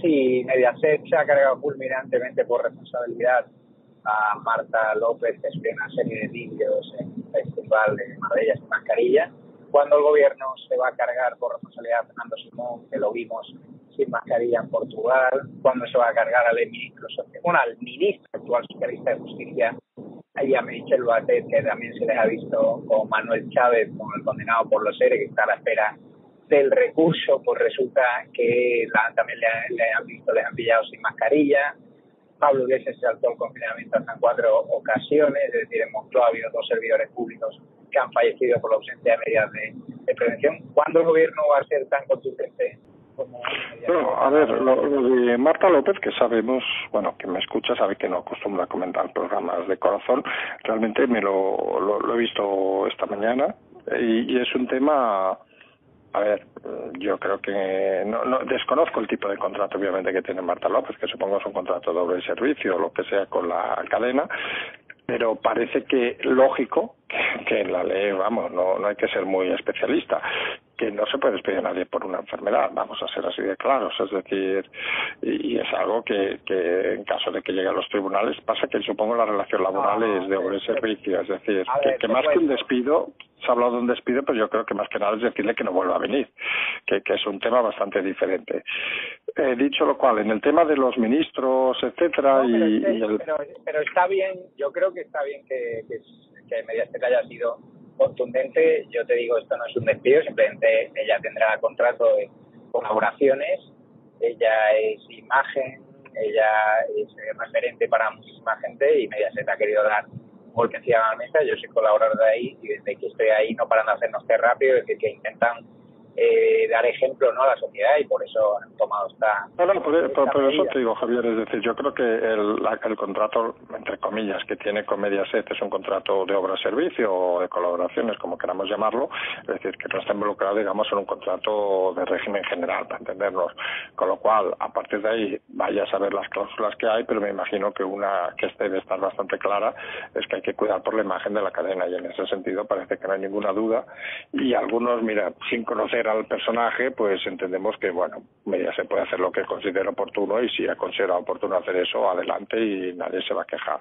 Sí, Mediaset se ha cargado fulminantemente por responsabilidad a Marta López, que subió una serie de vídeos en el Festival de Marbella sin mascarilla. Cuando el gobierno se va a cargar por responsabilidad a Fernando Simón, que lo vimos sin mascarilla en Portugal, cuando se va a cargar al ministro, bueno, al ministro actual socialista de justicia, ahí a Michel Batet, que también se les ha visto con Manuel Chávez, con el condenado por los seres, que está a la espera del recurso, pues resulta que también le, han visto, les han pillado sin mascarilla. Pablo Iglesias se saltó el confinamiento hasta en cuatro ocasiones, es decir, en Moncloa ha habido dos servidores públicos que han fallecido por la ausencia de medidas de, prevención. ¿Cuándo el gobierno va a ser tan contundente bueno, a ver, lo, de Marta López, que sabemos, bueno, que me escucha, sabe que no acostumbra a comentar programas de corazón, realmente me lo, lo, he visto esta mañana y, es un tema a ver, yo creo que no, no, desconozco el tipo de contrato obviamente que tiene Marta López, que supongo es un contrato de doble servicio o lo que sea con la cadena, pero parece que lógico que, que en la ley, vamos, no, no hay que ser muy especialista, que no se puede despedir a nadie por una enfermedad, vamos a ser así de claros, es decir, y, es algo que, que en caso de que llegue a los tribunales pasa que supongo la relación laboral es de doble servicio, es decir, que, más que un despido, se ha hablado de un despido, pero yo creo que más que nada es decirle que no vuelva a venir, que, que es un tema bastante diferente. Eh, dicho lo cual, en el tema de los ministros, etcétera, y, pero, está bien, yo creo que está bien que, que, que Mediaset haya sido contundente, yo te digo, esto no es un despido, simplemente ella tendrá contrato de colaboraciones, ella es imagen, ella es referente para muchísima gente y Mediaset ha querido dar encima de la mesa, yo soy colaborador de ahí y desde que estoy ahí no paran de hacernos que rápido, es que intentan dar ejemplo ¿no? a la sociedad y por eso han tomado esta. No, no, por, eso te digo, Javier, es decir, yo creo que el, el contrato, entre comillas, que tiene con Mediaset es un contrato de obra-servicio o de colaboraciones, como queramos llamarlo, es decir, que no está involucrado, digamos, en un contrato de régimen general, para entendernos. Con lo cual, a partir de ahí, vaya a saber las cláusulas que hay, pero me imagino que una que debe estar bastante clara es que hay que cuidar por la imagen de la cadena y en ese sentido parece que no hay ninguna duda. Y algunos, mira, sin conocer al personaje, pues entendemos que, bueno, media se puede hacer lo que considera oportuno y si ha considerado oportuno hacer eso, adelante y nadie se va a quejar.